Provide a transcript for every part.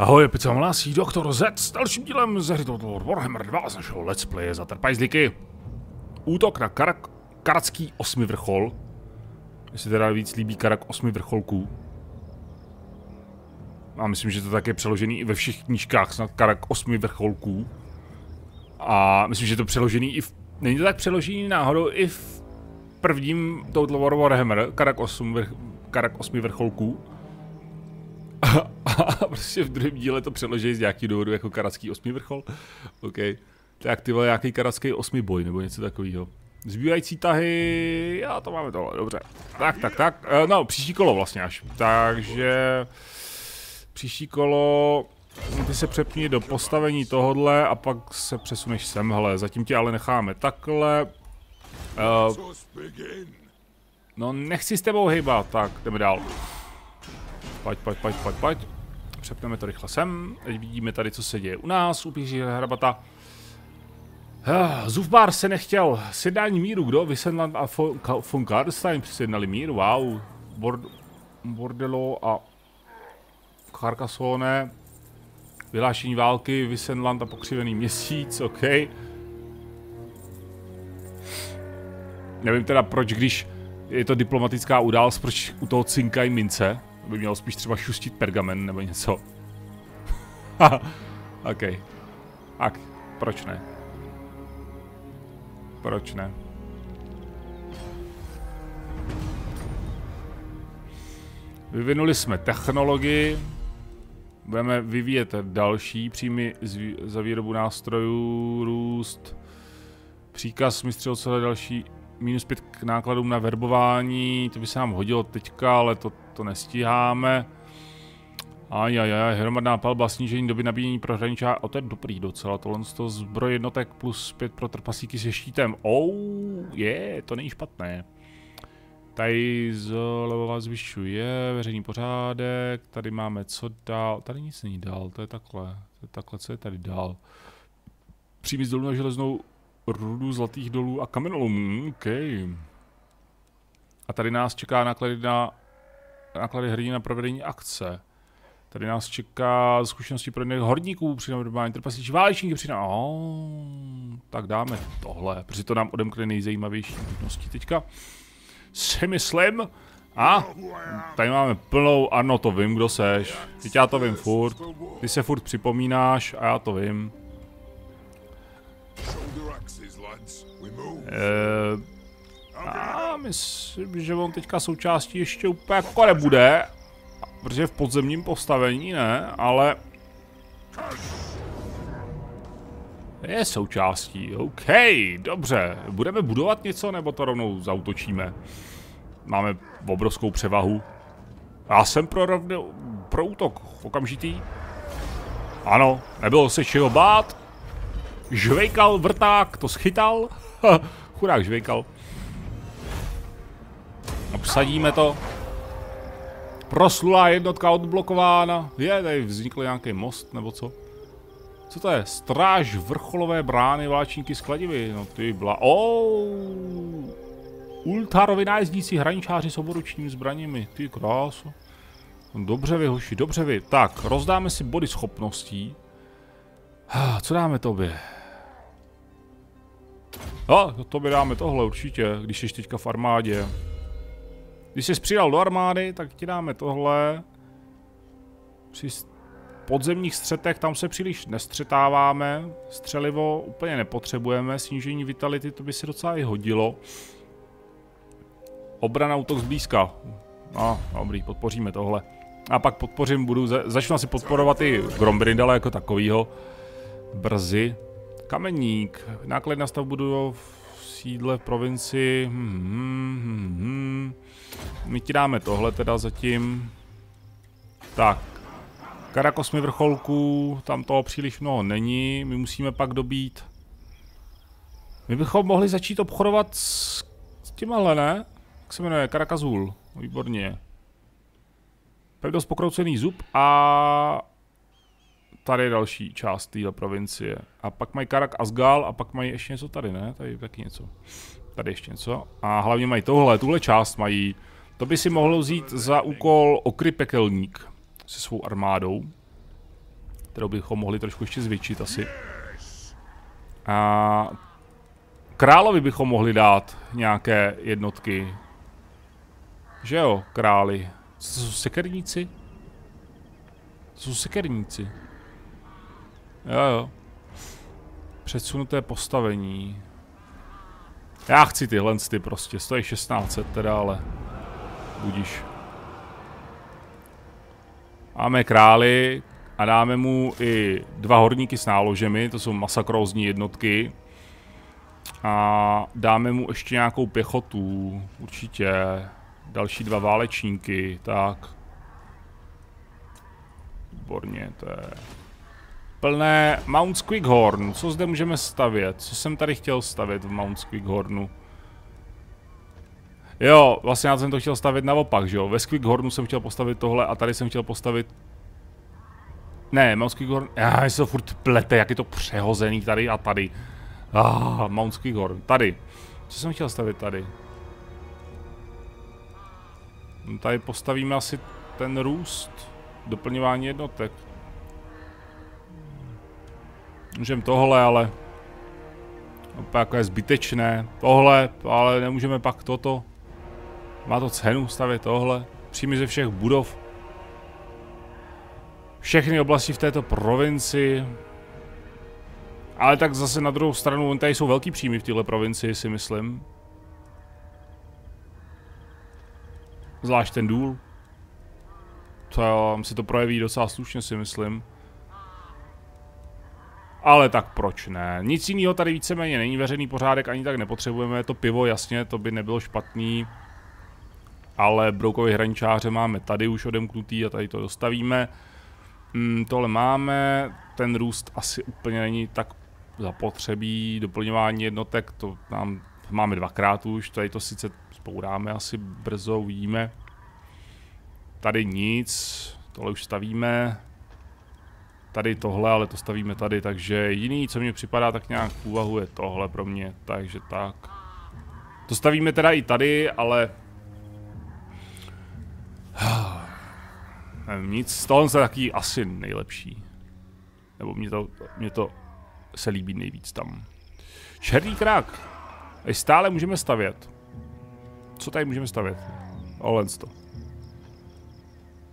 Ahoj, vám hlásí Doktor Z s dalším dílem ze hry Total Warhammer 2 z našeho Let's Play za trpajzlíky. Útok na Karak, Karakský osmi vrchol. Mně se teda víc líbí Karak osmi vrcholků. A myslím, že to tak je přeložený i ve všech knížkách, snad Karak osmi vrcholků. A myslím, že to přeložený i v... Není to tak přeložený náhodou i v prvním Total War Warhammer, Karak 8, vrch, Karak osmi vrcholků. A prostě v druhém díle to přeloží z nějaký důvodu jako karacký osmý vrchol. OK. Tak ty vole, nějaký karacký osmý boj nebo něco takového. Zbývající tahy, já to máme tohle, dobře. Tak, tak, tak, eh, no, příští kolo vlastně až. Takže příští kolo, ty se přepni do postavení tohodle a pak se přesuneš semhle. Zatím tě ale necháme takhle. Uh, no, nechci s tebou hejbat, tak jdeme dál. Pojď, pojď, pojď, pojď, pojď. Přepneme to rychle sem. Teď vidíme tady, co se děje u nás, u píří hrabata. Zufbar se nechtěl. Sjednání míru, kdo? Vysenland a von Karstein přisednali mír, wow. Bord Bordelo a Carcassonne. Vyhlášení války, Vysenland a pokřivený měsíc, OK. Nevím teda proč, když je to diplomatická událost, proč u toho cinkají mince by měl spíš třeba šustit pergamen nebo něco. OK. Tak, proč ne? Proč ne? Vyvinuli jsme technologii, budeme vyvíjet další příjmy za výrobu nástrojů, růst, příkaz mistřil celé další minus 5 k nákladům na verbování, to by se nám hodilo teďka, ale to, to nestíháme. Ajajaj, hromadná palba, snížení doby nabíjení pro hraničá, o to je dobrý docela, tohle z toho zbroj jednotek plus 5 pro trpasíky se štítem, oh, je, to není špatné. Tady zlevová zvyšuje, veřejný pořádek, tady máme co dál, tady nic není dál, to je takhle, to je takhle, co je tady dál. Přímý z dolů na železnou rudu zlatých dolů a kamenolomů, OK. A tady nás čeká náklady na náklady hrdí na provedení akce. Tady nás čeká zkušenosti pro horníků při normální trpasíči válečníky při oh, tak dáme tohle, protože to nám odemkne nejzajímavější možnosti teďka. Si myslím. A tady máme plnou, ano to vím, kdo seš. Teď já to vím furt. Ty se furt připomínáš a já to vím. Uh, a myslím, že on teďka součástí ještě úplně jako nebude. Protože v podzemním postavení ne, ale... Je součástí, OK, dobře. Budeme budovat něco, nebo to rovnou zautočíme? Máme obrovskou převahu. Já jsem pro, rovne, pro útok okamžitý. Ano, nebylo se čeho bát. Žvejkal vrták, to schytal. Chudák žvejkal. Obsadíme to. Proslulá jednotka odblokována. Je, tady vznikl nějaký most, nebo co? Co to je? Stráž vrcholové brány válčníky skladivy. No ty bla... Oh! Ultarovi nájezdníci hraničáři s oboručními zbraněmi. Ty krásu. Dobře vy, hoši, dobře vy. Tak, rozdáme si body schopností. Co dáme tobě? No, to by dáme tohle určitě, když jsi teďka v armádě. Když jsi přidal do armády, tak ti dáme tohle. Při podzemních střetech tam se příliš nestřetáváme. Střelivo úplně nepotřebujeme. Snížení vitality to by se docela i hodilo. Obrana útok zblízka. No, dobrý, podpoříme tohle. A pak podpořím, budu, začnu asi podporovat i Grombrindala jako takovýho. Brzy. Kameník. Náklad na stavbu budou v sídle v provincii. Hmm, hmm, hmm, hmm. My ti dáme tohle teda zatím. Tak. Karakosmi vrcholků, tam toho příliš mnoho není. My musíme pak dobít. My bychom mohli začít obchodovat s, s těmahle, ne? Jak se jmenuje? Karakazul. Výborně. Pevnost pokroucený zub a tady je další část téhle provincie. A pak mají Karak Asgal a pak mají ještě něco tady, ne? Tady taky něco. Tady ještě něco. A hlavně mají tohle, tuhle část mají. To by si mohlo vzít za úkol Okry Pekelník se svou armádou. kterou bychom mohli trošku ještě zvětšit asi. A královi bychom mohli dát nějaké jednotky. Že jo, králi. Co jsou sekerníci? To jsou sekerníci. Jo, jo. Předsunuté postavení. Já chci tyhle ty prostě, stojí 1600 teda, ale budíš. Máme králi a dáme mu i dva horníky s náložemi, to jsou masakrózní jednotky. A dáme mu ještě nějakou pěchotu, určitě. Další dva válečníky, tak. Výborně, to je plné Mount Squighorn. Co zde můžeme stavět? Co jsem tady chtěl stavět v Mount Squighornu? Jo, vlastně já jsem to chtěl stavět naopak, že jo? Ve Squighornu jsem chtěl postavit tohle a tady jsem chtěl postavit... Ne, Mount Squighorn... Já se to furt plete, jak je to přehozený tady a tady. Ah, Mount Squighorn, tady. Co jsem chtěl stavit tady? No, tady postavíme asi ten růst. Doplňování jednotek. Můžeme tohle, ale... Jako je zbytečné. Tohle, ale nemůžeme pak toto. Má to cenu stavět tohle. Příjmy ze všech budov. Všechny oblasti v této provinci. Ale tak zase na druhou stranu, tady jsou velký příjmy v této provincii, si myslím. Zvlášť ten důl. To jo, si to projeví docela slušně, si myslím. Ale tak proč ne? Nic jiného tady víceméně není, veřejný pořádek ani tak nepotřebujeme, to pivo jasně, to by nebylo špatný. Ale broukový hraničáře máme tady už odemknutý a tady to dostavíme. Mm, tohle máme, ten růst asi úplně není tak zapotřebí, doplňování jednotek, to nám máme dvakrát už, tady to sice spouráme asi brzo, uvidíme. Tady nic, tohle už stavíme. Tady tohle, ale to stavíme tady, takže jiný, co mi připadá tak nějak v úvahu, je tohle pro mě, takže tak. To stavíme teda i tady, ale... Nevím, nic, tohle je taky asi nejlepší. Nebo mě to, mě to se líbí nejvíc tam. Černý krak. Stále můžeme stavět. Co tady můžeme stavět? Olens to.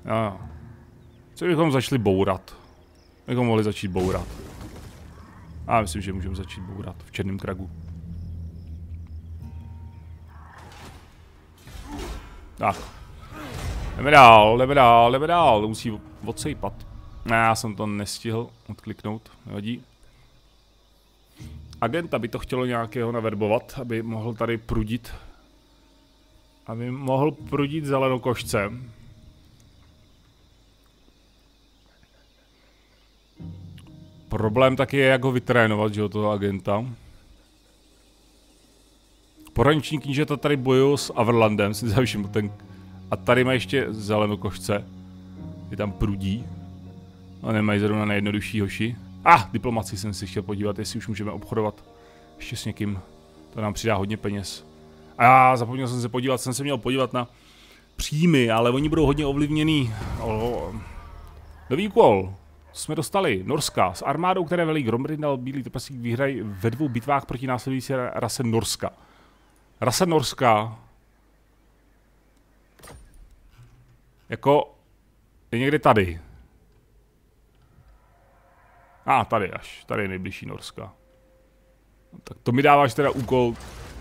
Jo. Co bychom začali bourat? Bychom mohli začít bourat. A myslím, že můžeme začít bourat v Černém kragu. Tak. Jdeme dál, jdeme dál, jdeme dál. Musí odsejpat. Ne, já jsem to nestihl odkliknout, nevadí. Agenta by to chtělo nějakého naverbovat, aby mohl tady prudit. Aby mohl prudit zelenokošce. Problém taky je, jak ho vytrénovat, že jo, toho agenta. Pohraniční knížata tady bojují s Averlandem, si zavšim ten... A tady má ještě zelenokošce. Je tam prudí. A nemají zrovna nejjednodušší hoši. Ah, diplomaci jsem si chtěl podívat, jestli už můžeme obchodovat ještě s někým. To nám přidá hodně peněz. A já zapomněl jsem se podívat, jsem se měl podívat na příjmy, ale oni budou hodně ovlivněný. Nový úkol jsme dostali Norska s armádou, které velí Gromrindal Bílý trpaslík vyhrají ve dvou bitvách proti následující rase Norska. Rase Norska jako je někde tady. A ah, tady až, tady je nejbližší Norska. No, tak to mi dáváš teda úkol,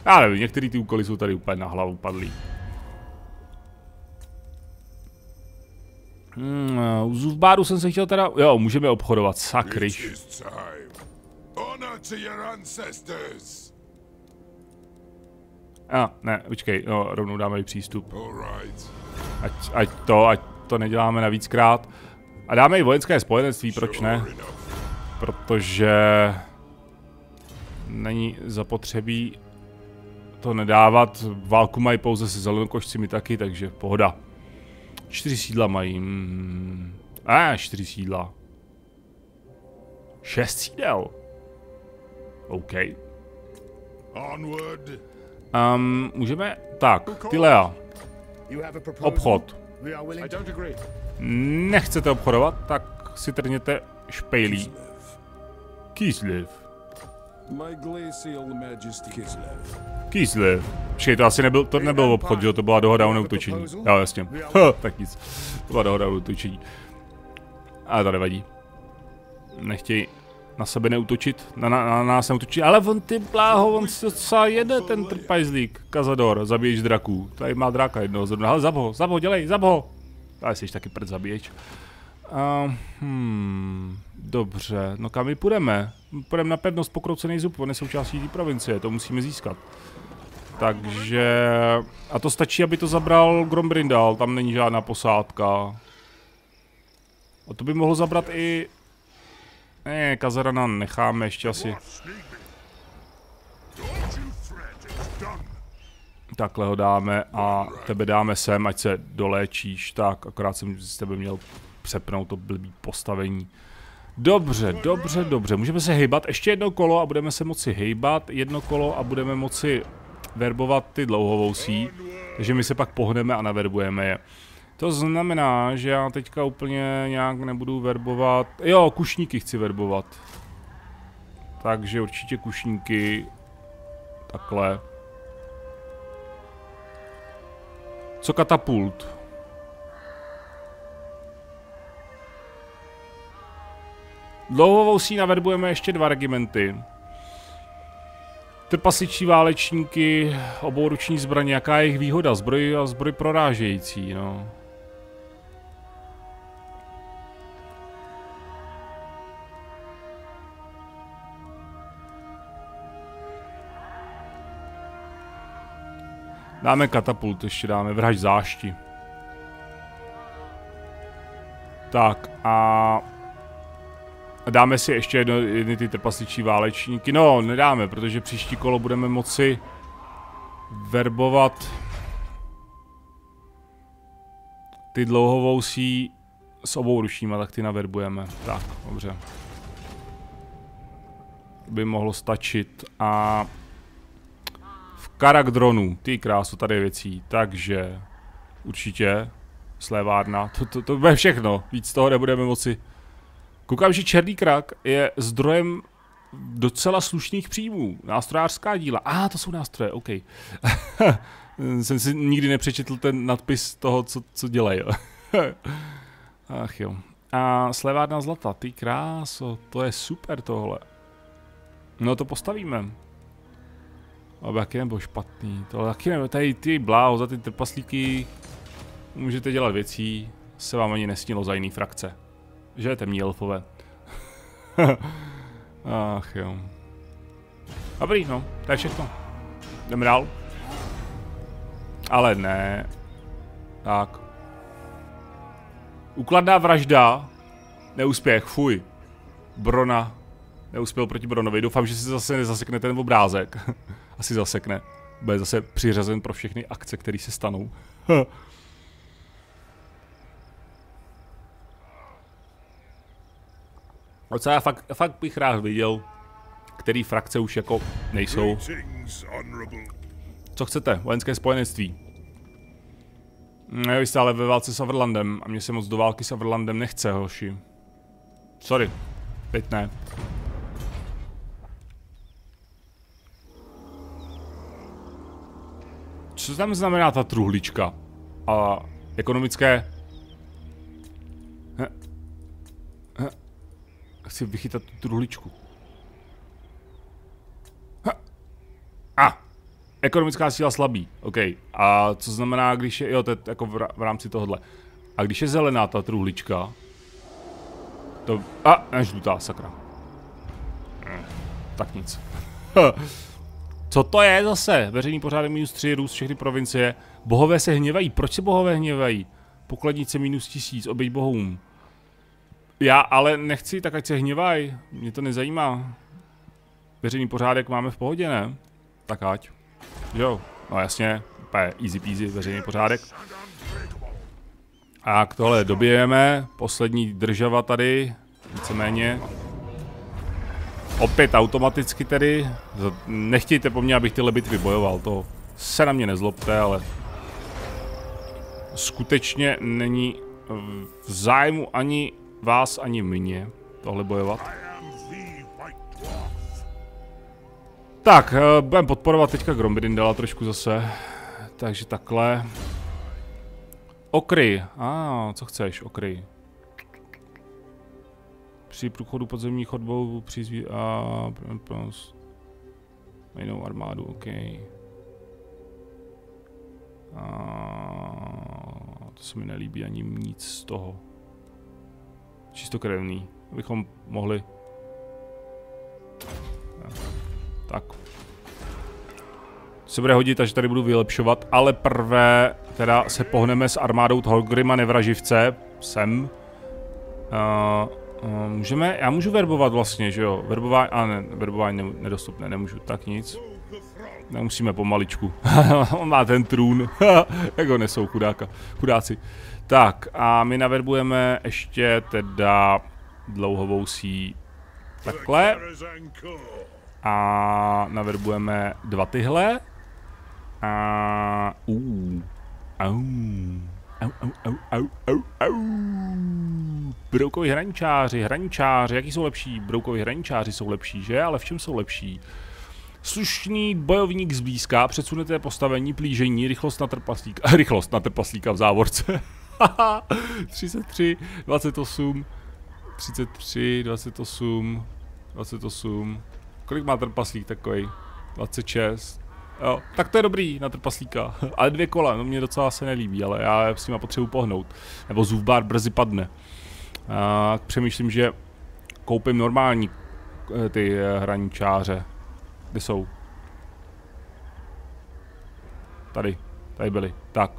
já nevím, některé ty úkoly jsou tady úplně na hlavu padlý. Hmm, u Zuvbáru jsem se chtěl teda... Jo, můžeme obchodovat, sakryš. A, ne, počkej, no, rovnou dáme přístup. Ať, ať to, ať to neděláme navíckrát. A dáme i vojenské spojenectví, proč ne? Protože... Není zapotřebí to nedávat. Válku mají pouze se zelenokošcimi taky, takže pohoda. Čtyři sídla mají. Mm. A, ah, čtyři sídla. Šest sídel. OK. Um, můžeme... Tak, Tylea. Obchod. Nechcete obchodovat, tak si trněte špejlí. Kislev. My glacial majesty Kislev. Kislev. Počkej, to asi nebyl, to nebyl obchod, že? To byla dohoda o neutočení. Jo, jasně. Ha, tak nic. To byla dohoda o neutočení. Ale to nevadí. Nechtějí na sebe neutočit, na, na, na nás neutočit, ale on ty bláho, on si docela jede ten trpajzlík, Kazador, zabíječ draků. Tady má draka jednoho zrovna, ale zab ho, zab ho, dělej, zab ho. Ale jsi taky prd zabíječ. Uh, hmm, dobře, no kam my půjdeme? Půjdeme na pevnost pokroucený zub, on je součástí té provincie, to musíme získat. Takže... A to stačí, aby to zabral Grombrindal, tam není žádná posádka. A to by mohlo zabrat i... Ne, Kazarana necháme ještě asi. Takhle ho dáme a tebe dáme sem, ať se doléčíš. Tak, akorát jsem z tebe měl přepnout to blbý postavení. Dobře, dobře, dobře. Můžeme se hejbat ještě jedno kolo a budeme se moci hejbat jedno kolo a budeme moci verbovat ty dlouhovousí. Takže my se pak pohneme a naverbujeme je. To znamená, že já teďka úplně nějak nebudu verbovat... Jo, kušníky chci verbovat. Takže určitě kušníky. Takhle. Co katapult? Dlouhovousí naverbujeme ještě dva regimenty. Trpasičí válečníky, obouruční zbraně, jaká je jejich výhoda? Zbroj a zbroj prorážející, no. Dáme katapult, ještě dáme vrhač zášti. Tak a dáme si ještě jedno, jedny ty trpasličí válečníky. No, nedáme, protože příští kolo budeme moci verbovat ty dlouhovousí s obou ručníma, tak ty naverbujeme. Tak, dobře. By mohlo stačit a Karak dronů, ty krásu, tady je věcí, takže určitě slévárna, to, to, to bude všechno, víc toho nebudeme moci. Koukám, že černý krak je zdrojem docela slušných příjmů, nástrojářská díla, a ah, to jsou nástroje, OK. Jsem si nikdy nepřečetl ten nadpis toho, co, co dělají. Ach jo. A slevárna zlata, ty kráso, to je super tohle. No to postavíme. Ale jaký nebo špatný, to taky nebo tady ty bláho za ty trpaslíky můžete dělat věcí, se vám ani nesnilo za jiný frakce. Že temní elfové. Ach jo. Dobrý, no, to je všechno. Jdeme dál. Ale ne. Tak. Ukladná vražda. Neúspěch, fuj. Brona. Neuspěl proti Bronovi. Doufám, že si zase nezasekne ten obrázek. asi zasekne. Bude zase přiřazen pro všechny akce, které se stanou. Co já fakt, fakt bych rád viděl, který frakce už jako nejsou. Co chcete? Vojenské spojenectví. Ne, vy jste ale ve válce s Averlandem a mě se moc do války s Averlandem nechce, hoši. Sorry. Teď ne. Co tam znamená ta truhlička? A ekonomické... Chci vychytat tu truhličku. A! Ah. Ekonomická síla slabý, OK. A co znamená, když je, jo, to je jako v, rámci tohohle. A když je zelená ta truhlička, to, a, než žlutá, sakra. Tak nic. Co to je zase? Veřejný pořádek minus 3, růst všechny provincie. Bohové se hněvají. Proč se bohové hněvají? Pokladnice minus tisíc, oběť bohům. Já ale nechci, tak ať se hněvají. Mě to nezajímá. Veřejný pořádek máme v pohodě, ne? Tak ať. Jo, no jasně. Easy peasy, veřejný pořádek. A k tohle dobijeme. Poslední država tady. Víceméně. Opět automaticky tedy. Nechtějte po mně, abych tyhle bitvy bojoval, to se na mě nezlobte, ale skutečně není v zájmu ani vás, ani mě. tohle bojovat. Tak, uh, budeme podporovat teďka Grombidindala trošku zase. Takže takhle. Okry. A, ah, co chceš, okry. Při průchodu podzemní chodbou přizví a jinou armádu, OK. A, to se mi nelíbí ani nic z toho. Čistokrevný, abychom mohli tak. Se bude hodit, takže tady budu vylepšovat, ale prvé teda se pohneme s armádou Thorgrima Nevraživce sem. Uh, uh, můžeme, já můžu verbovat vlastně, že jo? Verbování, a ne, verbování ne, nedostupné, nemůžu, tak nic. Nemusíme pomaličku. On má ten trůn. Jak ho nesou chudáka, chudáci. Tak a my naverbujeme ještě teda dlouhovou sí takhle. A naverbujeme dva tyhle. A... Uh. Au. Broukovi hraničáři, hraničáři, jaký jsou lepší? Broukovi hraničáři jsou lepší, že? Ale v čem jsou lepší? Slušný bojovník zblízka, předsuneté postavení, plížení, rychlost na trpaslíka, rychlost na trpaslíka v závorce. 33, 28, 33, 28, 28, Kolik má trpaslík takový? 26. Jo, tak to je dobrý na trpaslíka. ale dvě kola, no mě docela se nelíbí, ale já s nima potřebuji pohnout. Nebo Zůvbár brzy padne. A přemýšlím, že koupím normální eh, ty eh, hraničáře. Kde jsou? Tady. Tady byli. Tak.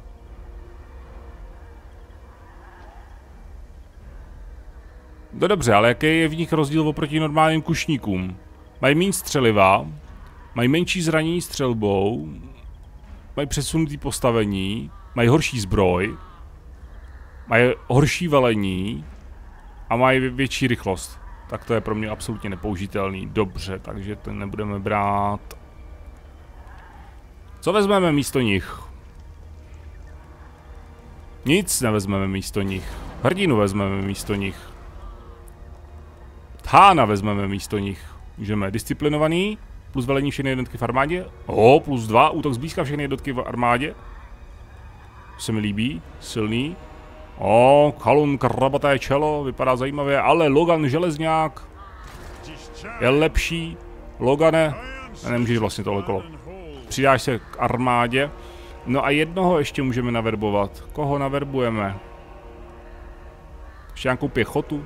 No dobře, ale jaký je v nich rozdíl oproti normálním kušníkům? Mají méně střeliva, mají menší zranění střelbou, mají přesunutý postavení, mají horší zbroj, mají horší velení a mají větší rychlost. Tak to je pro mě absolutně nepoužitelný. Dobře, takže to nebudeme brát. Co vezmeme místo nich? Nic nevezmeme místo nich. Hrdinu vezmeme místo nich. Thána vezmeme místo nich. Můžeme disciplinovaný, plus velení všechny jednotky v armádě. O, plus dva, útok zblízka všechny jednotky v armádě. Se mi líbí, silný. O, Kalun, krabaté čelo, vypadá zajímavě, ale Logan Železňák je lepší. Logane, nemůžeš vlastně tohle kolo. Přidáš se k armádě. No a jednoho ještě můžeme naverbovat. Koho naverbujeme? Ještě nějakou pěchotu?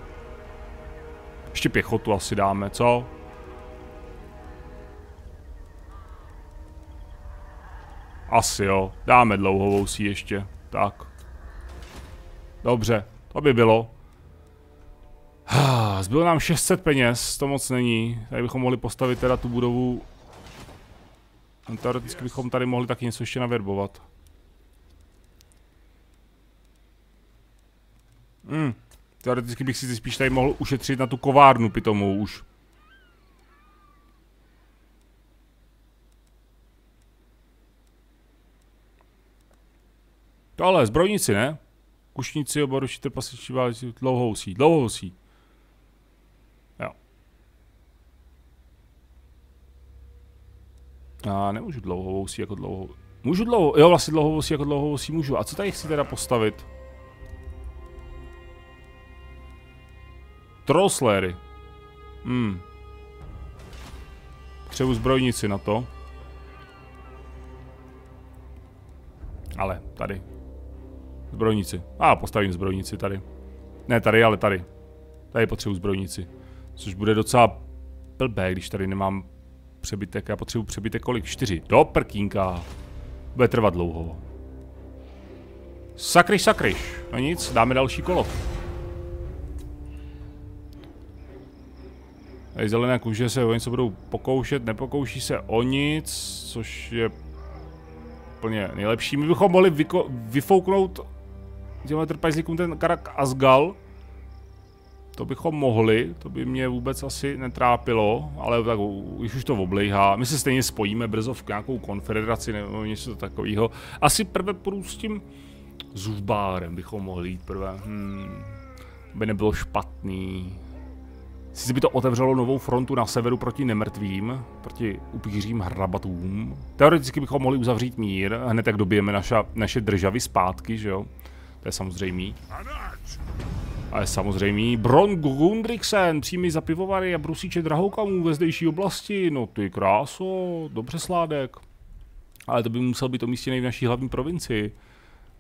Ještě pěchotu asi dáme, co? Asi jo. Dáme dlouhovou si ještě. Tak. Dobře, to by bylo. Zbylo nám 600 peněz, to moc není. Tady bychom mohli postavit teda tu budovu. Teoreticky bychom tady mohli taky něco ještě naverbovat. Hmm. Teoreticky bych si spíš tady mohl ušetřit na tu kovárnu pitomou už. To ale zbrojníci, ne? Kušníci, oboruši, trpasličí, válci, dlouhousí, dlouhousí. Jo. Já nemůžu dlouhousí jako dlouhou... Můžu dlouho... Jo, vlastně dlouhousí jako dlouhousí můžu. A co tady chci teda postavit? Trollsléry. Hmm. Potřebuji zbrojnici na to. Ale tady. Zbrojnici. A, ah, postavím zbrojnici tady. Ne tady, ale tady. Tady potřebuji zbrojnici. Což bude docela blbé, když tady nemám přebytek. Já potřebuji přebytek kolik? Čtyři. Do prkínka. Bude trvat dlouho. Sakryš, sakryš. No nic, dáme další kolo. Tady zelené kůže se o něco budou pokoušet, nepokouší se o nic, což je úplně nejlepší. My bychom mohli vyfouknout těmhle trpaslíkům ten Karak Asgal. To bychom mohli, to by mě vůbec asi netrápilo, ale tak už, už to oblejhá. My se stejně spojíme brzo v nějakou konfederaci nebo něco takového. Asi prvé půjdu s tím Zubárem bychom mohli jít prvé. Hmm, by nebylo špatný. Sice by to otevřelo novou frontu na severu proti nemrtvým, proti upířím hrabatům. Teoreticky bychom mohli uzavřít mír, hned jak dobijeme naša, naše državy zpátky, že jo? To je samozřejmý. Ale samozřejmý. Bron Gundriksen, přímý za pivovary a brusíče drahoukamů ve zdejší oblasti. No ty kráso, dobře sládek. Ale to by musel být umístěný v naší hlavní provincii.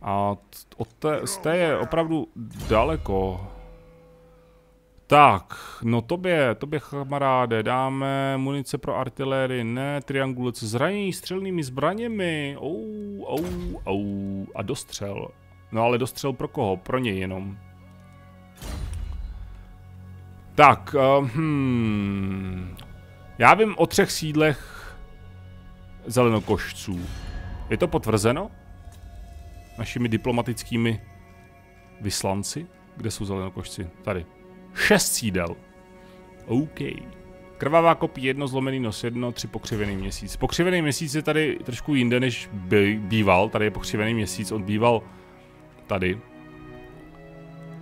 A od té, z té je opravdu daleko. Tak, no tobě, tobě kamaráde, dáme munice pro artilérii, ne, triangulace, zranění střelnými zbraněmi, ou, ou, ou, a dostřel. No ale dostřel pro koho? Pro něj jenom. Tak, uh, hmm. Já vím o třech sídlech zelenokošců. Je to potvrzeno? Našimi diplomatickými vyslanci? Kde jsou zelenokošci? Tady. Šest sídel. OK. Krvavá kopí jedno, zlomený nos jedno, tři pokřivený měsíc. Pokřivený měsíc je tady trošku jinde, než by, býval. Tady je pokřivený měsíc, on býval tady.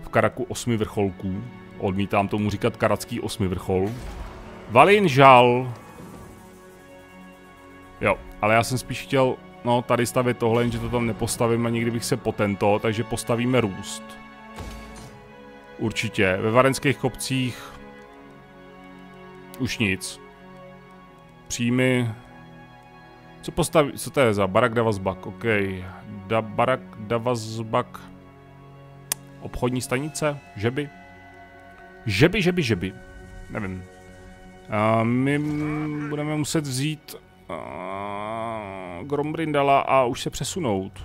V Karaku osmi vrcholků. Odmítám tomu říkat karatský osmi vrchol. Valin žal. Jo, ale já jsem spíš chtěl, no tady stavit tohle, jenže to tam nepostavím a nikdy bych se po tento, takže postavíme růst. Určitě. Ve varenských kopcích už nic. Příjmy. Co postaví, co to je za Barak Davazbak, OK. Da, Barak Davazbak. Obchodní stanice? Žeby? Žeby, žeby, žeby. Nevím. A my budeme muset vzít uh, Grombrindala a už se přesunout.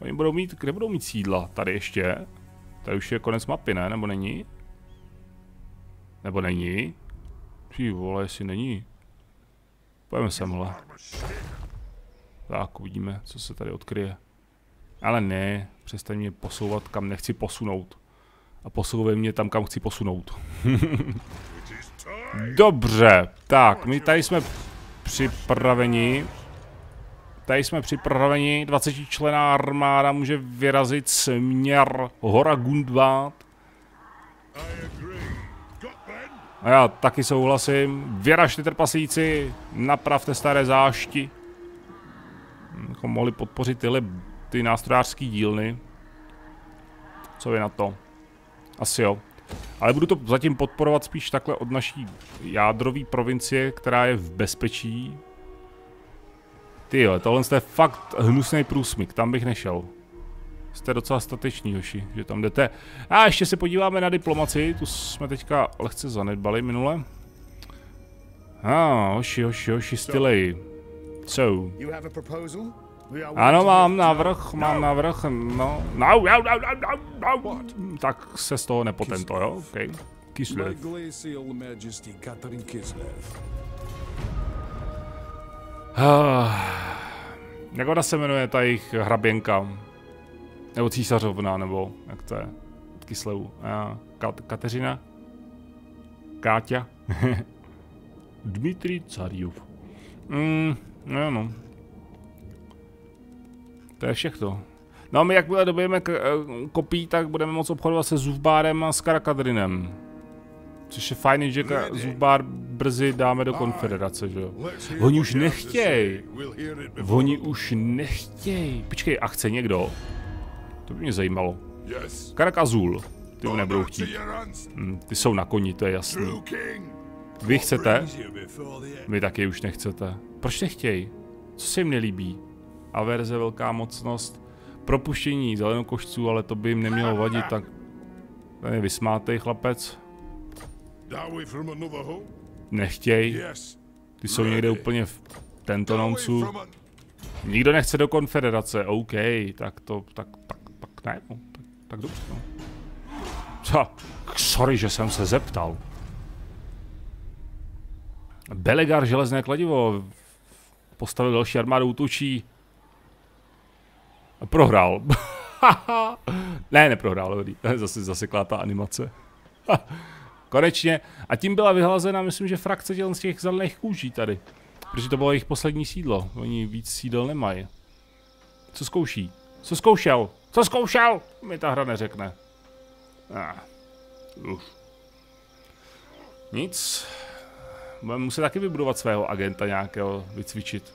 Oni budou mít, kde budou mít sídla? Tady ještě? Tady už je konec mapy, ne? Nebo není? Nebo není? Ty vole, jestli není. Pojďme semhle. Tak, uvidíme, co se tady odkryje. Ale ne, přestaň mě posouvat, kam nechci posunout. A posouvej mě tam, kam chci posunout. Dobře, tak, my tady jsme připraveni. Tady jsme připraveni, 20 člená armáda může vyrazit směr Hora Gundvat. A já taky souhlasím. Vyražte trpasíci, napravte staré zášti. Bychom mohli podpořit tyhle ty nástrojářské dílny. Co je na to? Asi jo. Ale budu to zatím podporovat spíš takhle od naší jádrové provincie, která je v bezpečí. Ty jo, tohle je fakt hnusný průsmyk, tam bych nešel. Jste docela stateční, hoši, že tam jdete. A ještě se podíváme na diplomaci, tu jsme teďka lehce zanedbali minule. A, ah, hoši, hoši, hoši, stylej. So. Ano, mám návrh, mám návrh, no. No, no, no, no, no, no. Tak se z toho nepotento, jo? OK. Kislev. Jak ona se jmenuje ta jejich hraběnka? Nebo císařovna, nebo jak to je? Kyslevu. A, Kat Kateřina? Káťa? Dmitrij Carjův. Mm, no, no. To je všechno. No a my jakmile dobijeme eh, kopí, tak budeme moct obchodovat se Zufbárem a s Karakadrinem. Což je fajný, že Zufbár brzy dáme do konfederace, že jo. Oni už nechtěj. Oni už nechtěj. Počkej, a chce někdo? To by mě zajímalo. Karak Azul. Ty nebudou chtít. Hm, ty jsou na koni, to je jasný. Vy chcete? Vy taky už nechcete. Proč nechtěj? Co se jim nelíbí? Averze, velká mocnost. Propuštění zelenokošců, ale to by jim nemělo vadit, tak... Ten je vysmátej chlapec. Nechtěj. Ty jsou někde úplně v tento noncu. Nikdo nechce do konfederace, OK, tak to, tak, tak, tak ne, no, tak, tak dobře, no. Co? Sorry, že jsem se zeptal. Belegar železné kladivo postavil další armádu útočí. Prohrál. ne, neprohrál, dobrý. Zase zaseklá ta animace. Konečně. A tím byla vyhlazena, myslím, že frakce z těch zelených kůží tady. Protože to bylo jejich poslední sídlo. Oni víc sídel nemají. Co zkouší? Co zkoušel? Co zkoušel? Mi ta hra neřekne. Ah. Uf. Nic. Budeme muset taky vybudovat svého agenta nějakého, vycvičit.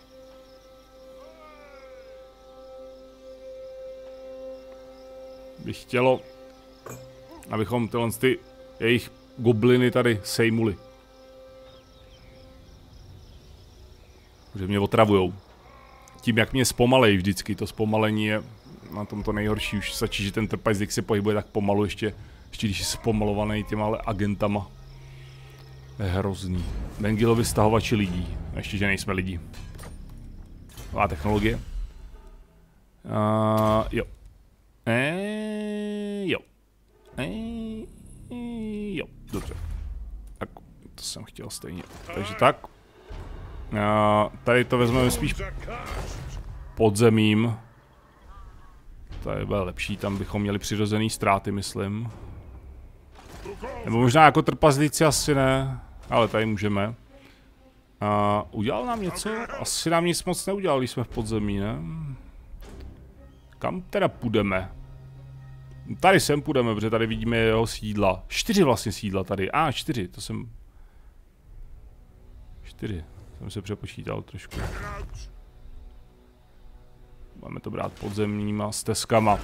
Bych chtělo, abychom tyhle ty jejich gobliny tady sejmuli. Že mě otravujou. Tím, jak mě zpomalej vždycky, to zpomalení je na tom to nejhorší. Už stačí, že ten trpajzlik se pohybuje tak pomalu ještě, ještě když je zpomalovaný těma ale agentama. To je hrozný. Bengilovi stahovači lidí. Ještě, že nejsme lidi. Nová technologie. Uh, jo. Eee, jo. Eee, jo, dobře. Tak, to jsem chtěl stejně. Takže tak. Uh, tady to vezmeme spíš podzemím. To je bude lepší, tam bychom měli přirozený ztráty, myslím. Nebo možná jako trpazlíci asi ne, ale tady můžeme. Uh, udělal nám něco? Asi nám nic moc neudělal, jsme v podzemí, ne? Kam teda půjdeme? Tady sem půjdeme, protože tady vidíme jeho sídla. Čtyři vlastně sídla tady. A, ah, čtyři, to jsem... Čtyři. Jsem se přepočítal trošku. Máme to brát podzemníma stezkama.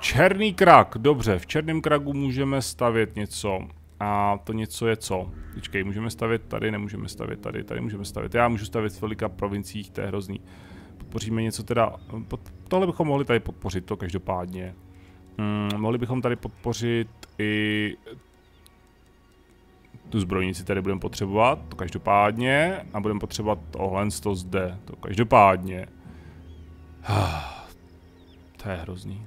Černý krak, dobře, v černém kragu můžeme stavět něco. A to něco je co? Počkej, můžeme stavět tady, nemůžeme stavět tady, tady můžeme stavět. Já můžu stavět v velika provinciích, to je hrozný. Podpoříme něco teda, pod, tohle bychom mohli tady podpořit, to každopádně. Hmm, mohli bychom tady podpořit i tu zbrojnici tady budeme potřebovat, to každopádně, a budeme potřebovat tohle to zde, to každopádně. To je hrozný.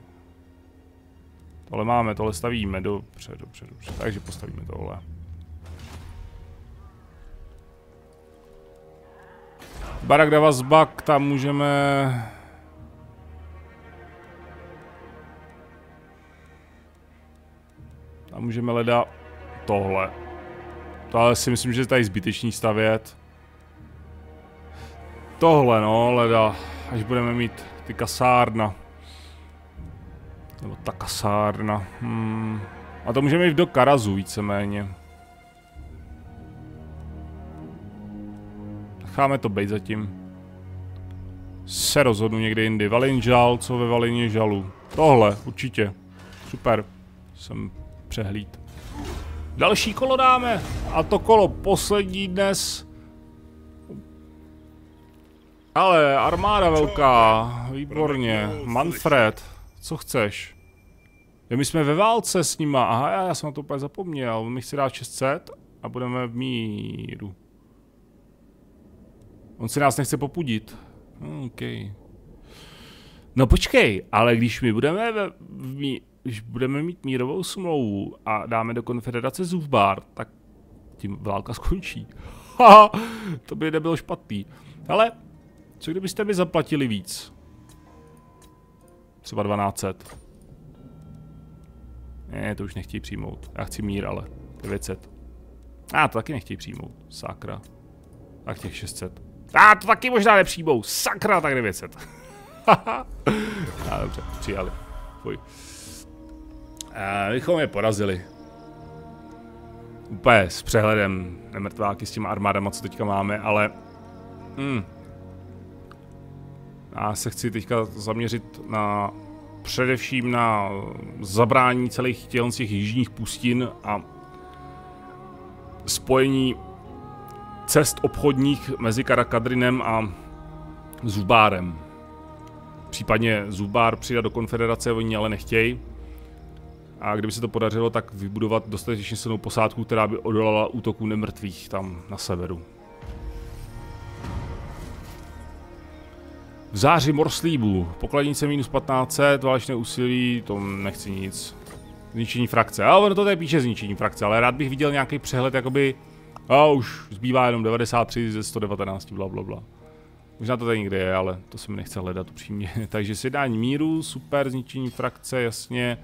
Tohle máme, tohle stavíme, dobře, dobře, dobře, takže postavíme tohle. Barak Davasbak, tam můžeme... Tam můžeme leda tohle. To ale si myslím, že je tady zbytečný stavět. Tohle no, leda, až budeme mít ty kasárna. Nebo ta kasárna. Hmm. A to můžeme jít do Karazu víceméně. Necháme to být zatím. Se rozhodnu někdy jindy. Valinžal, co ve Valině žalu. Tohle, určitě. Super. Jsem přehlíd. Další kolo dáme. A to kolo poslední dnes. Ale armáda velká. Výborně. Manfred. Co chceš? Jo, my jsme ve válce s nima. Aha, já, já jsem na to úplně zapomněl. On mi chce dát 600 a budeme v míru. On si nás nechce popudit. OK. No počkej, ale když my budeme ve, v mí, když budeme mít mírovou smlouvu a dáme do konfederace Zufbar, tak tím válka skončí. Haha, to by nebylo špatný. Ale, co kdybyste mi zaplatili víc? Třeba 1200. Ne, to už nechtějí přijmout. Já chci mír, ale 900. A ah, to taky nechtějí přijmout. Sakra. Tak těch 600. A ah, to taky možná nepřijmou. Sakra, tak 900. A dobře, přijali. Fuj. A bychom je porazili. Úplně s přehledem nemrtváky s těma armádama, co teďka máme, ale... Hmm, já se chci teďka zaměřit na především na zabrání celých těch jižních pustin a spojení cest obchodních mezi Karakadrinem a Zubárem. Případně Zubár přidat do konfederace, oni ale nechtějí. A kdyby se to podařilo, tak vybudovat dostatečně silnou posádku, která by odolala útoku nemrtvých tam na severu. V záři Morslíbu, pokladnice minus 1500, válečné úsilí, to nechci nic. Zničení frakce, a ono to tady píše zničení frakce, ale rád bych viděl nějaký přehled, jakoby, a už zbývá jenom 93 ze 119, bla bla bla. Možná to tady někde je, ale to se mi nechce hledat upřímně. Takže sjednání míru, super, zničení frakce, jasně.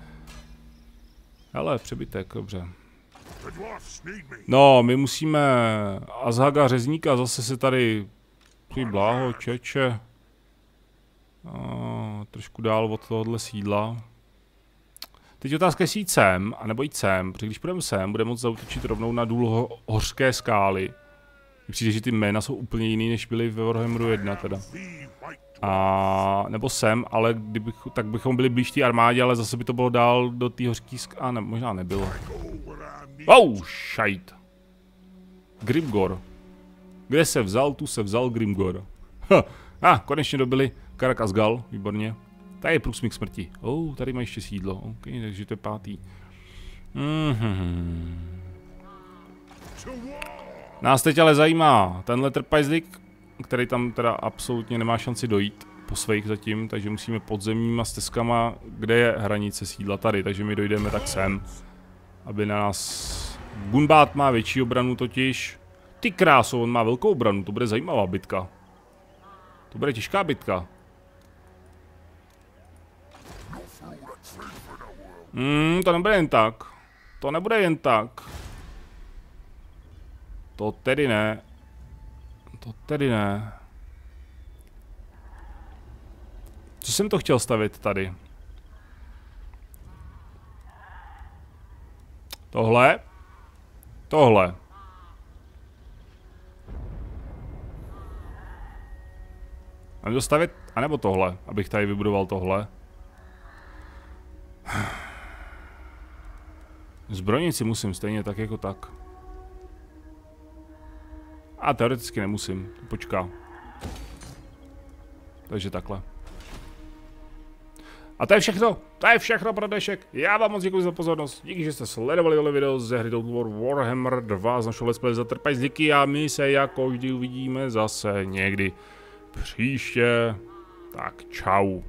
Ale přebytek, dobře. No, my musíme Azhaga řezníka zase se tady... Ty bláho, čeče trošku dál od tohohle sídla. Teď otázka, jestli jít sem, anebo jít sem, protože když půjdeme sem, budeme moct zautočit rovnou na důl ho- hořké skály. Přijde, že ty jména jsou úplně jiný, než byly ve Warhammeru 1 teda. A nebo sem, ale kdybych, tak bychom byli blíž té armádě, ale zase by to bylo dál do té hořké skály. A ne, možná nebylo. Oh, šajt. Grimgor. Kde se vzal, tu se vzal Grimgor. Ha, a ah, konečně dobili Karak Asgal, výborně. Tady je průsmyk smrti. Oh, tady mají ještě sídlo. OK, takže to je pátý. Mm-hmm. Nás teď ale zajímá tenhle trpajzlik, který tam teda absolutně nemá šanci dojít po svých zatím, takže musíme podzemníma stezkama, kde je hranice sídla tady, takže my dojdeme tak sem, aby na nás... Gunbát má větší obranu totiž. Ty kráso, on má velkou obranu, to bude zajímavá bitka. To bude těžká bitka. Hmm, to nebude jen tak. To nebude jen tak. To tedy ne. To tedy ne. Co jsem to chtěl stavit tady? Tohle? Tohle. Mám to stavit, anebo tohle, abych tady vybudoval tohle. Zbrojnici musím stejně tak jako tak. A teoreticky nemusím, počká. Takže takhle. A to je všechno, to je všechno pro dnešek. Já vám moc děkuji za pozornost, díky, že jste sledovali tohle video ze hry Total War Warhammer 2 z našeho Let's Play za trpajzlíky a my se jako vždy uvidíme zase někdy příště. Tak čau.